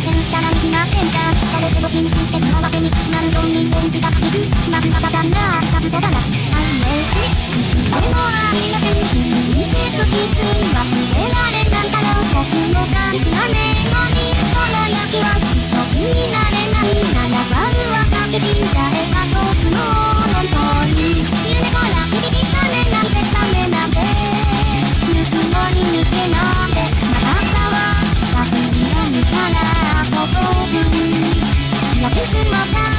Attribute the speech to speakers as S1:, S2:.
S1: てるったら右なって my power.